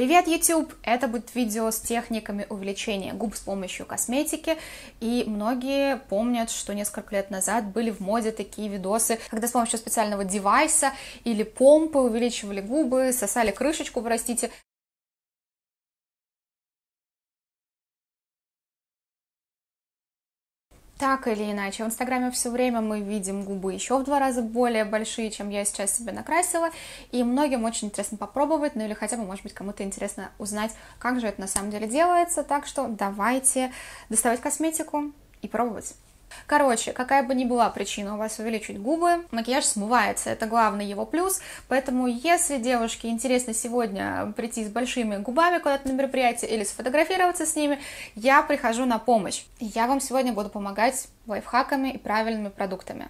Привет, YouTube! Это будет видео с техниками увеличения губ с помощью косметики, и многие помнят, что несколько лет назад были в моде такие видосы, когда с помощью специального девайса или помпы увеличивали губы, сосали крышечку, простите, Так или иначе, в Инстаграме все время мы видим губы еще в два раза более большие, чем я сейчас себе накрасила, и многим очень интересно попробовать, ну или хотя бы, может быть, кому-то интересно узнать, как же это на самом деле делается, так что давайте доставать косметику и пробовать. Короче, какая бы ни была причина у вас увеличить губы, макияж смывается, это главный его плюс, поэтому если девушке интересно сегодня прийти с большими губами куда-то на мероприятие или сфотографироваться с ними, я прихожу на помощь. Я вам сегодня буду помогать лайфхаками и правильными продуктами.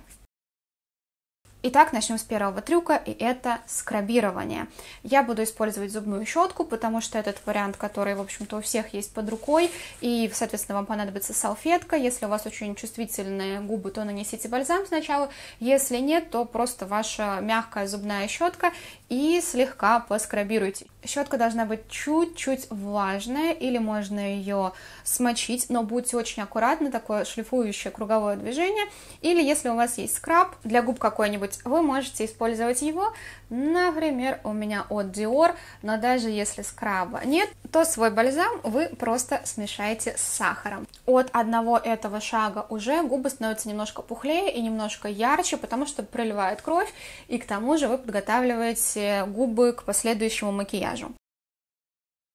Итак, начнем с первого трюка, и это скрабирование. Я буду использовать зубную щетку, потому что этот вариант, который, в общем-то, у всех есть под рукой, и, соответственно, вам понадобится салфетка. Если у вас очень чувствительные губы, то нанесите бальзам сначала. Если нет, то просто ваша мягкая зубная щетка и слегка поскрабируйте. Щетка должна быть чуть-чуть влажная, или можно ее смочить, но будьте очень аккуратны, такое шлифующее круговое движение. Или если у вас есть скраб для губ какой-нибудь, вы можете использовать его, например, у меня от Dior, но даже если скраба нет, то свой бальзам вы просто смешаете с сахаром. От одного этого шага уже губы становятся немножко пухлее и немножко ярче, потому что проливает кровь, и к тому же вы подготавливаете губы к последующему макияжу.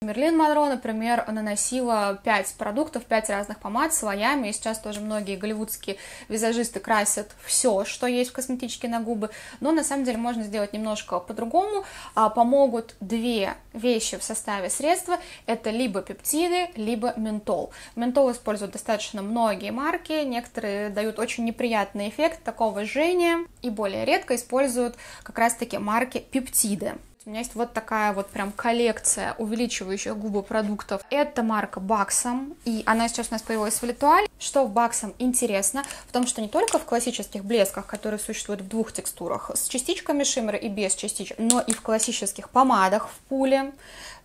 Мерлин Монро, например, наносила 5 продуктов, 5 разных помад слоями, и сейчас тоже многие голливудские визажисты красят все, что есть в косметичке на губы, но на самом деле можно сделать немножко по-другому. А, помогут две вещи в составе средства, это либо пептиды, либо ментол. Ментол используют достаточно многие марки, некоторые дают очень неприятный эффект такого жжения, и более редко используют как раз-таки марки пептиды. У меня есть вот такая вот прям коллекция увеличивающих губы продуктов. Это марка Баксом, и она сейчас у нас появилась в Литуале. Что в Баксом интересно, в том, что не только в классических блесках, которые существуют в двух текстурах, с частичками шиммера и без частичек, но и в классических помадах в пуле,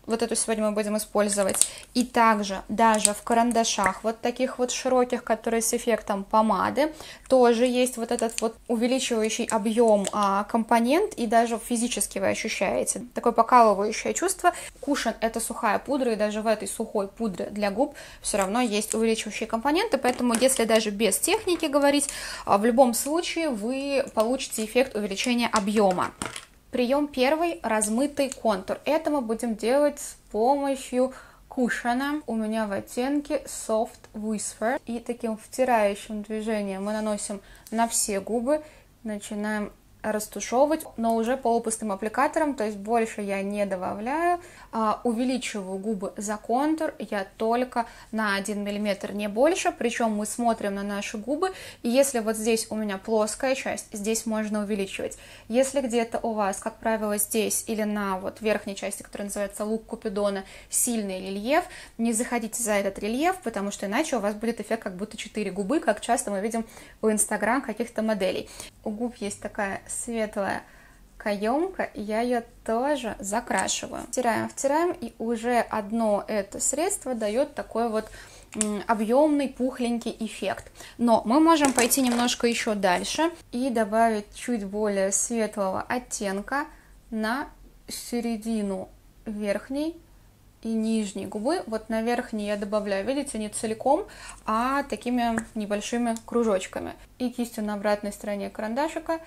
вот эту сегодня мы будем использовать. И также даже в карандашах, вот таких вот широких, которые с эффектом помады, тоже есть вот этот вот увеличивающий объем а, компонент, и даже физически вы ощущаете такое покалывающее чувство. Кушен это сухая пудра, и даже в этой сухой пудре для губ все равно есть увеличивающие компоненты, поэтому если даже без техники говорить, а, в любом случае вы получите эффект увеличения объема. Прием первый – размытый контур. Это мы будем делать с помощью кушана. У меня в оттенке Soft Whisper. И таким втирающим движением мы наносим на все губы. Начинаем растушевывать, но уже полупустым аппликатором, то есть больше я не добавляю. А, увеличиваю губы за контур я только на 1 мм, не больше, причем мы смотрим на наши губы, и если вот здесь у меня плоская часть, здесь можно увеличивать. Если где-то у вас, как правило, здесь или на вот верхней части, которая называется лук Купидона, сильный рельеф, не заходите за этот рельеф, потому что иначе у вас будет эффект как будто 4 губы, как часто мы видим в Инстаграм каких-то моделей. У губ есть такая светлая каемка, и я ее тоже закрашиваю. Втираем, втираем, и уже одно это средство дает такой вот объемный пухленький эффект. Но мы можем пойти немножко еще дальше и добавить чуть более светлого оттенка на середину верхней и нижней губы. Вот на верхней я добавляю, видите, не целиком, а такими небольшими кружочками. И кистью на обратной стороне карандашика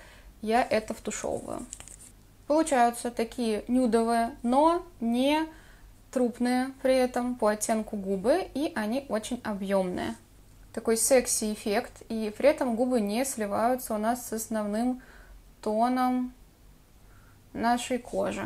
я это втушевываю. Получаются такие нюдовые, но не трупные при этом по оттенку губы, и они очень объемные. Такой секси-эффект, и при этом губы не сливаются у нас с основным тоном нашей кожи.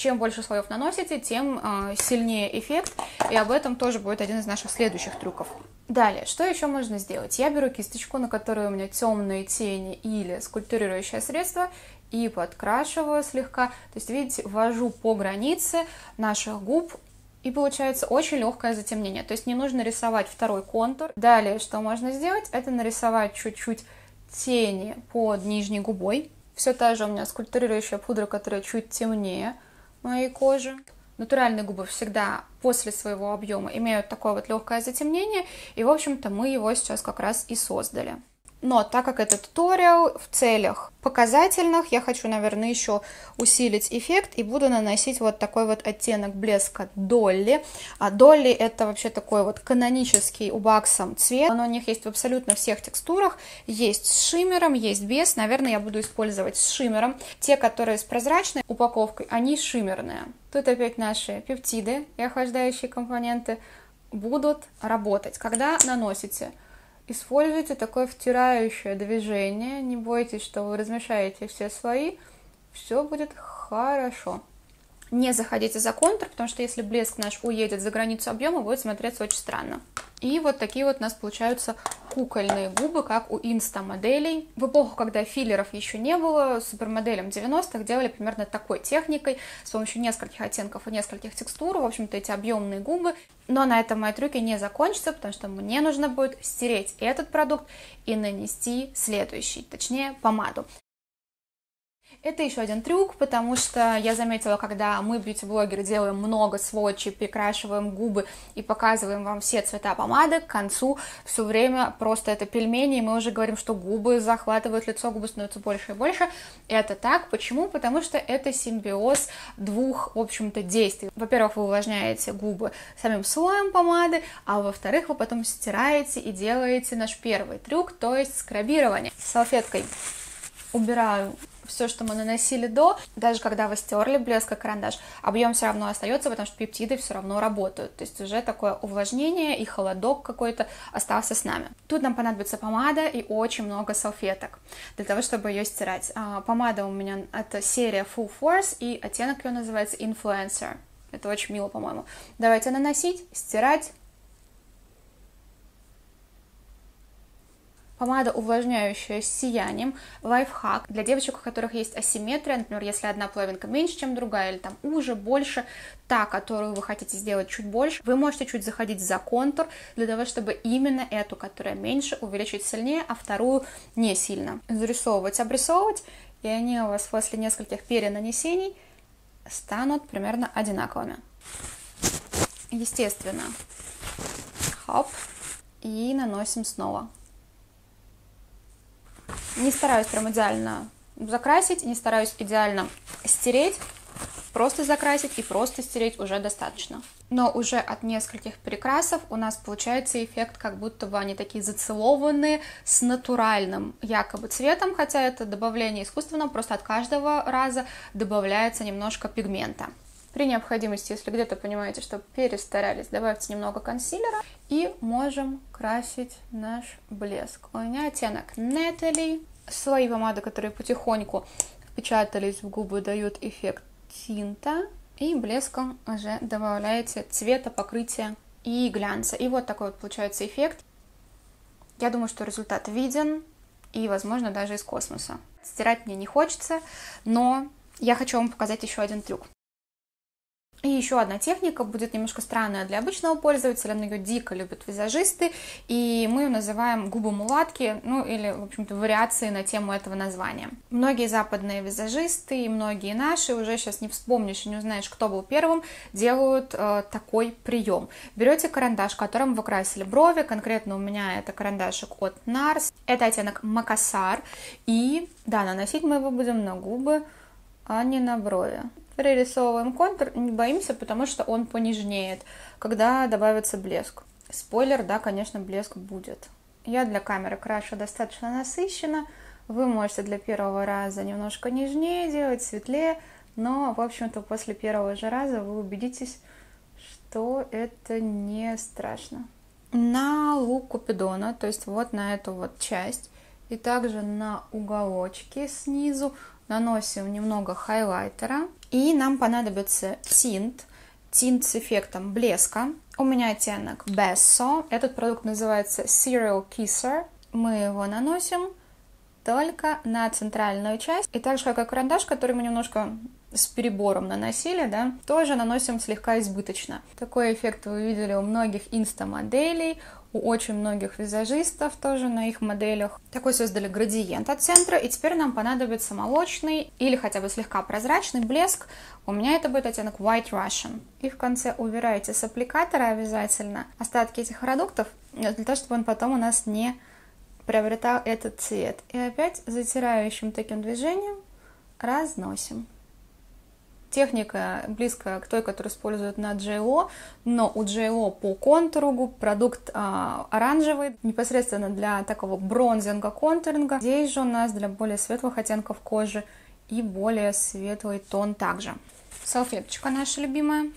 Чем больше слоев наносите, тем э, сильнее эффект, и об этом тоже будет один из наших следующих трюков. Далее, что еще можно сделать? Я беру кисточку, на которой у меня темные тени или скульптурирующее средство, и подкрашиваю слегка. То есть, видите, ввожу по границе наших губ и получается очень легкое затемнение. То есть не нужно рисовать второй контур. Далее, что можно сделать, это нарисовать чуть-чуть тени под нижней губой. Все та же у меня скульптурирующая пудра, которая чуть темнее моей кожи. Натуральные губы всегда после своего объема имеют такое вот легкое затемнение, и, в общем-то, мы его сейчас как раз и создали. Но так как это туториал в целях показательных, я хочу, наверное, еще усилить эффект и буду наносить вот такой вот оттенок блеска Долли. А Долли это вообще такой вот канонический у Баксом цвет. Он у них есть в абсолютно всех текстурах. Есть с шиммером, есть без. Наверное, я буду использовать с шиммером. Те, которые с прозрачной упаковкой, они шиммерные. Тут опять наши пептиды и охлаждающие компоненты будут работать. Когда наносите Используйте такое втирающее движение, не бойтесь, что вы размешаете все слои, все будет хорошо. Не заходите за контур, потому что если блеск наш уедет за границу объема, будет смотреться очень странно. И вот такие вот у нас получаются кукольные губы, как у инста-моделей. В эпоху, когда филлеров еще не было, супермоделям 90-х делали примерно такой техникой, с помощью нескольких оттенков и нескольких текстур, в общем-то, эти объемные губы. Но на этом мои трюки не закончатся, потому что мне нужно будет стереть этот продукт и нанести следующий, точнее, помаду. Это еще один трюк, потому что я заметила, когда мы, бьюти-блогеры, делаем много сводчей, перекрашиваем губы и показываем вам все цвета помады, к концу все время просто это пельмени, и мы уже говорим, что губы захватывают лицо, губы становятся больше и больше. Это так. Почему? Потому что это симбиоз двух, в общем-то, действий. Во-первых, вы увлажняете губы самим слоем помады, а во-вторых, вы потом стираете и делаете наш первый трюк, то есть скрабирование. Салфеткой убираю все, что мы наносили до, даже когда вы стерли блеск и карандаш, объем все равно остается, потому что пептиды все равно работают. То есть уже такое увлажнение и холодок какой-то остался с нами. Тут нам понадобится помада и очень много салфеток для того, чтобы ее стирать. А, помада у меня это серия Full Force и оттенок ее называется Influencer. Это очень мило, по-моему. Давайте наносить, стирать, Помада увлажняющая с сиянием, лайфхак для девочек, у которых есть асимметрия, например, если одна половинка меньше, чем другая, или там уже, больше, та, которую вы хотите сделать чуть больше, вы можете чуть заходить за контур для того, чтобы именно эту, которая меньше, увеличить сильнее, а вторую не сильно. Зарисовывать, обрисовывать, и они у вас после нескольких перенанесений станут примерно одинаковыми. Естественно, хоп, и наносим снова. Не стараюсь прям идеально закрасить, не стараюсь идеально стереть. Просто закрасить и просто стереть уже достаточно. Но уже от нескольких перекрасов у нас получается эффект, как будто бы они такие зацелованные с натуральным якобы цветом, хотя это добавление искусственного, просто от каждого раза добавляется немножко пигмента. При необходимости, если где-то понимаете, что перестарались, добавьте немного консилера и можем красить наш блеск. У меня оттенок Natalie. Свои помады, которые потихоньку впечатались в губы, дают эффект тинта. И блеском уже добавляете цвета, покрытия и глянца. И вот такой вот получается эффект. Я думаю, что результат виден и, возможно, даже из космоса. Стирать мне не хочется, но я хочу вам показать еще один трюк. И еще одна техника будет немножко странная для обычного пользователя, но ее дико любят визажисты, и мы ее называем губы мулатки, ну или, в общем-то, вариации на тему этого названия. Многие западные визажисты и многие наши, уже сейчас не вспомнишь и не узнаешь, кто был первым, делают э, такой прием. Берете карандаш, которым вы красили брови, конкретно у меня это карандашик от NARS, это оттенок Макасар, и, да, наносить мы его будем на губы, а не на брови прорисовываем контур, не боимся, потому что он понежнеет, когда добавится блеск. Спойлер, да, конечно, блеск будет. Я для камеры крашу достаточно насыщенно, вы можете для первого раза немножко нежнее делать, светлее, но, в общем-то, после первого же раза вы убедитесь, что это не страшно. На лук Купидона, то есть вот на эту вот часть, и также на уголочки снизу наносим немного хайлайтера. И нам понадобится тинт, тинт с эффектом блеска. У меня оттенок Besso. Этот продукт называется Serial Kisser. Мы его наносим только на центральную часть. И так же, как карандаш, который мы немножко с перебором наносили, да, тоже наносим слегка избыточно. Такой эффект вы видели у многих инста-моделей, у очень многих визажистов тоже на их моделях. Такой создали градиент от центра, и теперь нам понадобится молочный или хотя бы слегка прозрачный блеск. У меня это будет оттенок White Russian. И в конце убираете с аппликатора обязательно остатки этих продуктов, для того, чтобы он потом у нас не приобретал этот цвет. И опять затирающим таким движением разносим. Техника близкая к той, которую используют на JLO, но у JLO по контуру продукт а, оранжевый, непосредственно для такого бронзинга контуринга. Здесь же у нас для более светлых оттенков кожи и более светлый тон также. Салфеточка наша любимая.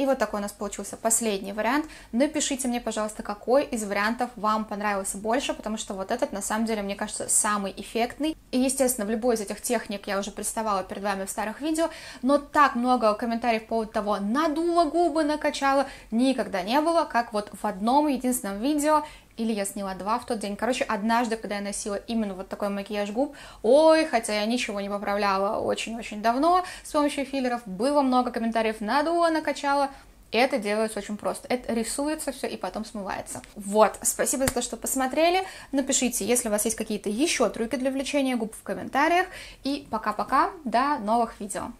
И вот такой у нас получился последний вариант. Напишите мне, пожалуйста, какой из вариантов вам понравился больше, потому что вот этот, на самом деле, мне кажется, самый эффектный. И, естественно, в любой из этих техник я уже представала перед вами в старых видео, но так много комментариев по поводу того, надула губы, накачала, никогда не было, как вот в одном единственном видео, или я сняла два в тот день. Короче, однажды, когда я носила именно вот такой макияж губ, ой, хотя я ничего не поправляла очень-очень давно с помощью филлеров, было много комментариев, надула, накачала, это делается очень просто. Это рисуется все и потом смывается. Вот, спасибо за то, что посмотрели. Напишите, если у вас есть какие-то еще трюки для увлечения губ в комментариях. И пока-пока, до новых видео.